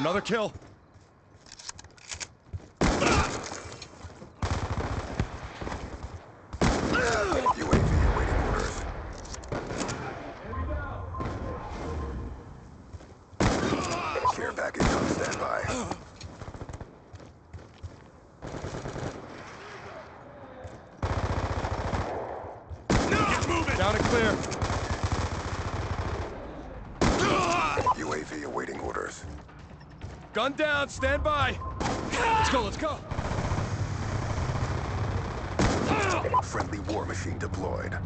Another kill. UAV awaiting orders. Care package on standby. Get moving! Down and clear. UAV awaiting orders. Gun down, stand by. Let's go, let's go. Friendly war machine deployed.